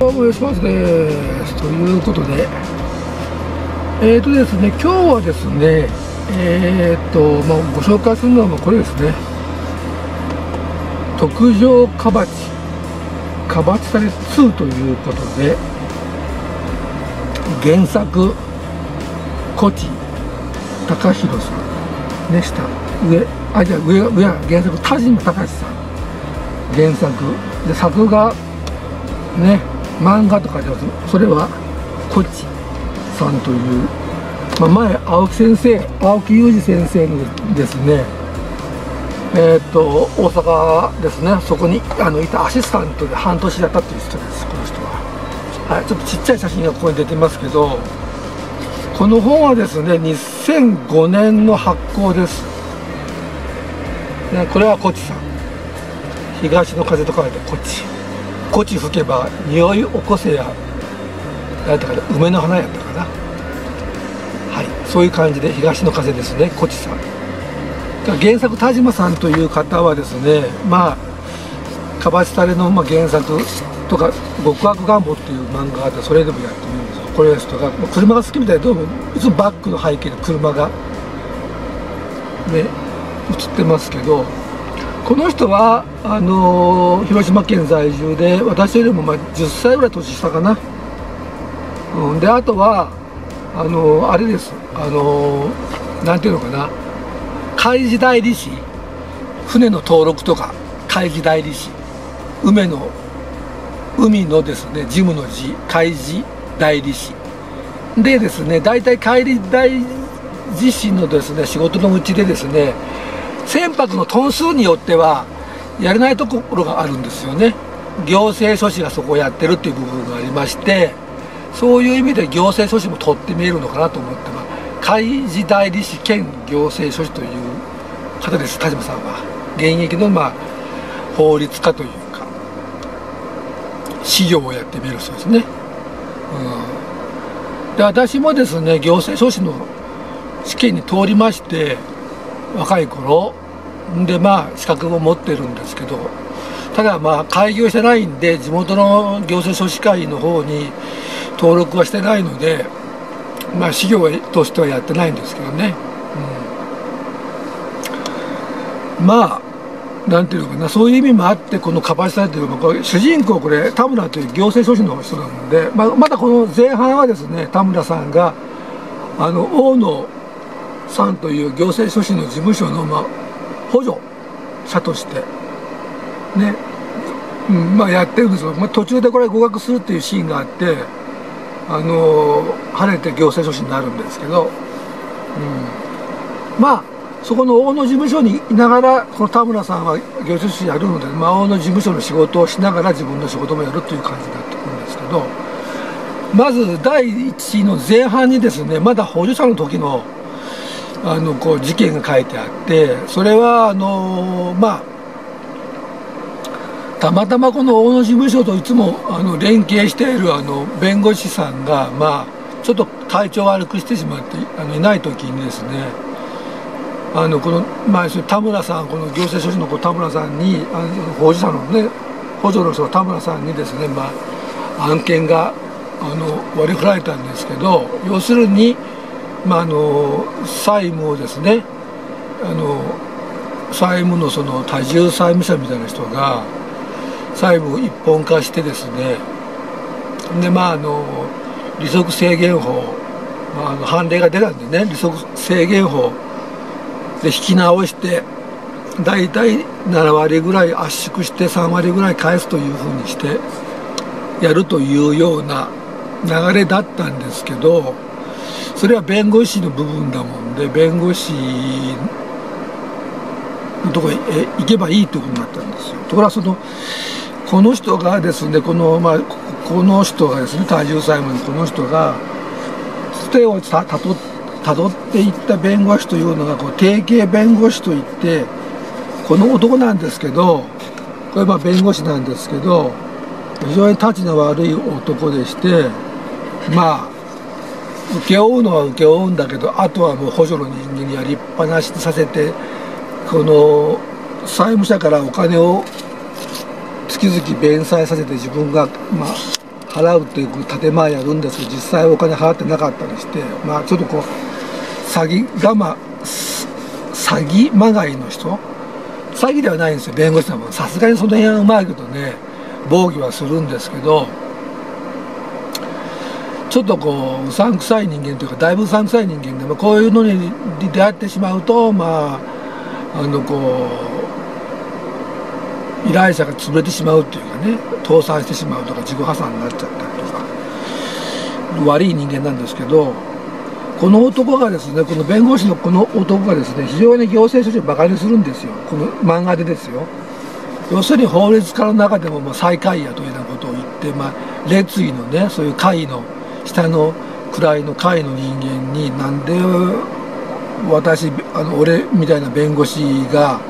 どうもよしますですということで。えーとですね今日はですねえーとまあご紹介するのはこれですね。特上カバチ。カバチタレ2ということで原作コチ高弘さんね下上あじゃあ上上は原作田島隆さん。原作。で作画ね。漫画とかでそれはコチさんという、まあ、前青木先生青木裕二先生のですねえー、っと大阪ですね。そこにあのいたアシスタントで半年やったっていう人ですこの人は、はい、ちょっとちっちゃい写真がここに出てますけどこの本はですね2005年の発行です、ね、これはコチさん。東の風と書いてコチ。コチ吹けば匂い起こせや何だかな梅の花やったかな。はい。そういう感じで東の風ですねコチさん。原作田島さんという方はですねまあカバチタレの原作とか「極悪願望」っていう漫画があってそれでもやってみるんですよ。これですとか車が好きみたいでどうもいつもバックの背景に車がね映ってますけどこの人はあのー、広島県在住で私よりもまあ10歳ぐらい年下かな、うん、であとはあのー、あれです。あのー、なんていうのかな。海事代理士。船の登録とか海事代理士。梅の海のですね事務の字海事代理士。でですね大体海事代理士のですね仕事のうちでですね船舶のトン数によってはやれないところがあるんですよね。行政書士がそこをやってるっていう部分がありましてそういう意味で行政書士も取ってみえるのかなと思ってます。海事代理士兼行政書士という方です田島さんは。現役のまあ法律家というか事業をやってみるそうですね、うん、で私もですね行政書士の試験に通りまして若い頃でまあ資格も持ってるんですけどただまあ開業してないんで地元の行政書士会の方に登録はしてないのでまあ事業としてはやってないんですけどね、うん、まあなんていうのかなそういう意味もあってこのカパシタというこれ主人公これ田村という行政書士の人なので、まあ、まだこの前半はですね田村さんがあの大野さんという行政書士の事務所の、まあ、補助者としてね、うんまあ、やってるんですけど、まあ、途中でこれ合格するっていうシーンがあってあの晴れて行政書士になるんですけど、うん、まあそこの大野事務所にいながらこの田村さんは行政書士やるので、まあ、大野事務所の仕事をしながら自分の仕事もやるという感じになってくるんですけどまず第1の前半にですねまだ補助者の時のあのこう事件が書いてあってそれはあのまあたまたまこの大野事務所といつもあの連携しているあの弁護士さんがまあちょっと体調悪くしてしまってあのいない時にですねあのこの、まあ、田村さんこの行政書士の田村さんにあの保持者のね補助の人田村さんにですね、まあ、案件があの割り振られたんですけど要するに、まあ、あの債務をですねあの債務のその多重債務者みたいな人が債務を一本化してですねでまああの利息制限法、まあ、あの判例が出たんでね利息制限法で引き直して大体7割ぐらい圧縮して3割ぐらい返すというふうにしてやるというような流れだったんですけどそれは弁護士の部分だもんで弁護士のとこへ行けばいいということになったんですよ。ところがそのこの人がですねこの,、まあ、この人がですね多重債務のこの人がつてをたたどたどっていった弁護士というのがこう定型弁護士といってこの男なんですけどこれまあ弁護士なんですけど非常にたちの悪い男でしてまあ請け負うのは請け負うんだけどあとはもう補助の人間にやりっぱなしさせてこの債務者からお金を月々弁済させて自分が、まあ、払うっていう建前やるんですけど実際お金払ってなかったりしてまあちょっとこう詐欺我慢詐欺まがいの人詐欺ではないんですよ弁護士さんも。さすがにその辺はうまいけどね防御はするんですけどちょっとこううさんくさい人間というかだいぶうさんくさい人間でもこういうのに出会ってしまうとまああのこう依頼者が潰れてしまうというかね倒産してしまうとか自己破産になっちゃったりとか悪い人間なんですけどこの男がですねこの弁護士のこの男がですね非常に行政処置をバカにするんですよ。この漫画でですよ。要するに法律家の中でもまあ最下位やというようなことを言って、まあ、列位のねそういう会の下の位の会の人間になんで私あの俺みたいな弁護士が、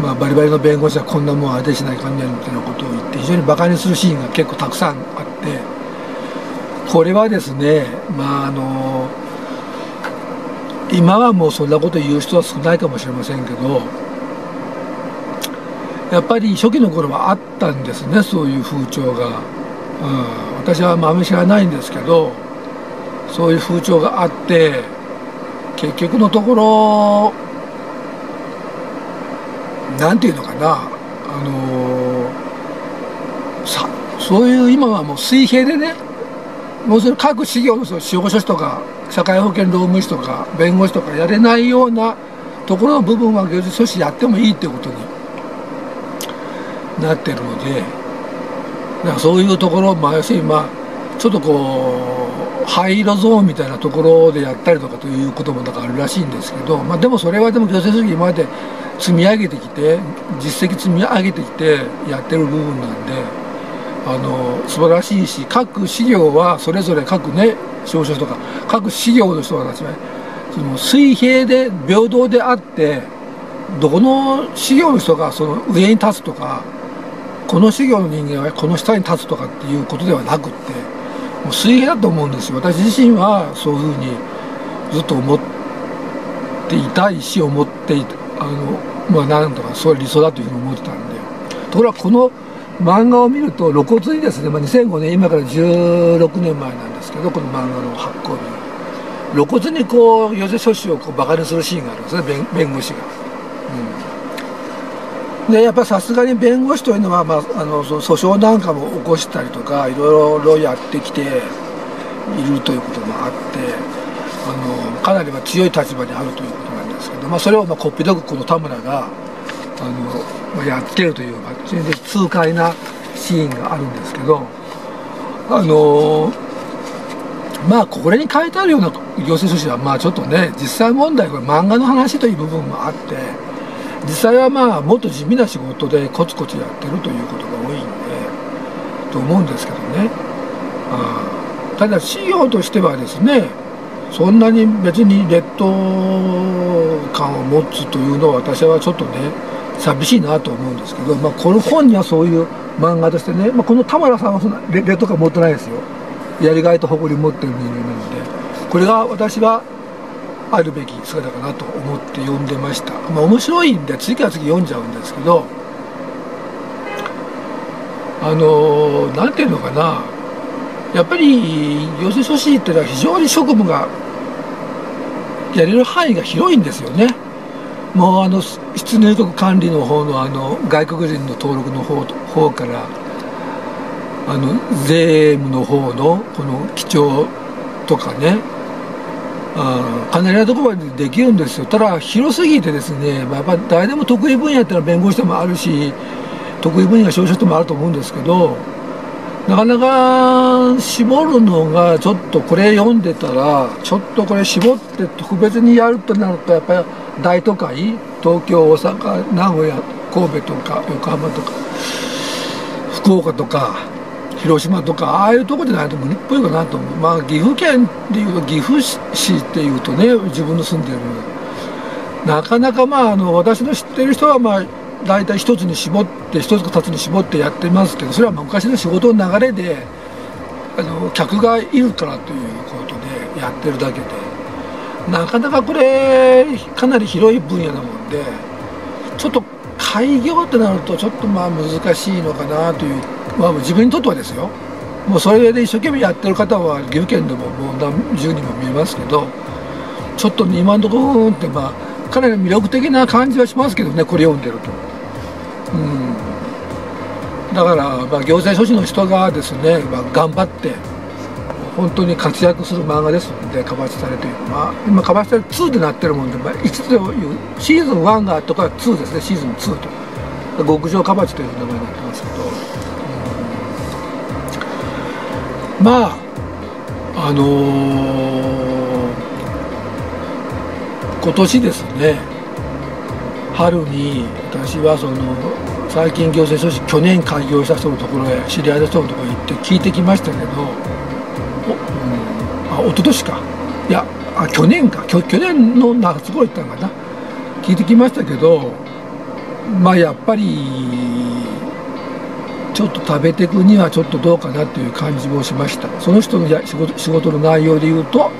まあ、バリバリの弁護士はこんなもん当てしないかんねんみたいなことを言って非常にバカにするシーンが結構たくさんあってこれはですねまああの今はもうそんなこと言う人は少ないかもしれませんけどやっぱり初期の頃はあったんですねそういう風潮が。うん、私は豆知らないんですけどそういう風潮があって結局のところなんていうのかなあのさそういう今はもう水平でねもうそれ各事業の司法書士とか社会保険労務士とか弁護士とかやれないようなところの部分は行政書士やってもいいってことになってるのでだからそういうところもあ要するしまあちょっとこう灰色ゾーンみたいなところでやったりとかということもだかあるらしいんですけど、まあ、でもそれはでも行政組織今まで積み上げてきて実績積み上げてきてやってる部分なんであの素晴らしいし各事業はそれぞれ各ね商社とか各事業の人たちはその水平で平等であってどこの事業の人がその上に立つとかこの事業の人間はこの下に立つとかっていうことではなくってもう水平だと思うんですよ。私自身はそういうふうにずっと思っていたいし思っていたあのまあなんとかそういう理想だというふうに思ってたんで。ところがこの漫画を見ると露骨にですね、まあ、2005年今から16年前なんですけどこの漫画の発行日。露骨にこう寄せ書士をこうバカにするシーンがあるんですね弁弁護士が。うん、でやっぱさすがに弁護士というのは、まあ、あのその訴訟なんかも起こしたりとかいろいろやってきているということもあってあのかなりま強い立場にあるということなんですけど、まあ、それをまあこっぴどくこの田村があのやってるという、まあ、全然痛快なシーンがあるんですけどあのまあこれに書いてあるような行政書士はまあちょっとね実際問題これ漫画の話という部分もあって実際はまあもっと地味な仕事でコツコツやってるということが多いんでと思うんですけどね。あただ事業としてはですねそんなに別に劣等感を持つというのは私はちょっとね寂しいなと思うんですけど、まあ、この本にはそういう漫画としてね、まあ、この田村さんはそんなレレとか持ってないですよ。やりがいと誇り持ってる人間なので。これが私はあるべき姿かなと思って読んでました、まあ、面白いんで次から次読んじゃうんですけどあの何ていうのかな。やっぱり行政書士っていうのは非常に職務がやれる範囲が広いんですよね。もうあの出入国管理の方のあの外国人の登録の方方からあの税務の方のこの基調とかね。あかなりなところまでできるんですよ。ただ広すぎてですね、まあ、やっぱ誰でも得意分野っていうのは弁護士でもあるし得意分野は少々ともあると思うんですけどなかなか絞るのがちょっとこれ読んでたらちょっとこれ絞って特別にやるとなるとやっぱり大都会？東京大阪名古屋神戸とか横浜とか福岡とか広島とかああいうとこじゃないと無理っぽいかなと思うまあ岐阜県でいうと岐阜市っていうとね自分の住んでるなかなかまああの私の知ってる人はまあ大体一つに絞って一つか二つに絞ってやってますけどそれは昔の仕事の流れであの客がいるからということでやってるだけで。なかなかこれかなり広い分野なもんでちょっと開業ってなるとちょっとまあ難しいのかなという、まあ、自分にとってはですよ。もうそれで一生懸命やってる方は岐阜県でももう何十人も見えますけどちょっと、今のところってまあかなり魅力的な感じはしますけどねこれ読んでると。うん。だから、まあ、行政書士の人がですね、まあ、頑張って本当に活躍する漫画ですのでカバチタレというのは。今カバチタレ2でなってるもんで、まあ、5つでいうシーズン1があとから2ですねシーズン2と。極上カバチという名前になってますけど、まああのー、今年ですね春に私はその最近行政書士去年開業した人のところへ知り合いの人のところへ行って聞いてきましたけどお、うんあ一昨年か。いやあ去年か。去去年の夏頃行ったのかな。聞いてきましたけどまあやっぱりちょっと食べていくにはちょっとどうかなっていう感じもしました。その人の仕事仕事の内容で言うと、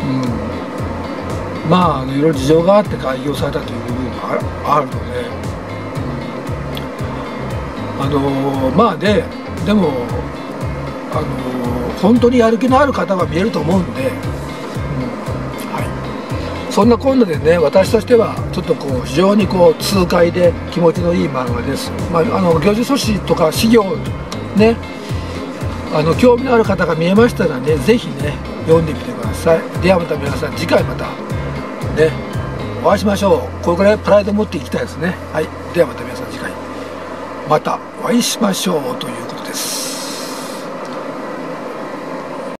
うん、まあいろいろ事情があって開業されたという部分があるので。あのまあででもあの本当にやる気のある方が見えると思うんで、うんはい、そんなでね私としてはちょっとこう非常にこう痛快で気持ちのいい漫画です、まあ、あの行事阻止とか資料ねあの興味のある方が見えましたらね是非ね読んでみてください。ではまた皆さん次回またねお会いしましょう。これくらいプライド持っていきたいですね。はい。ではまた皆さん次回。またお会いしましょうということ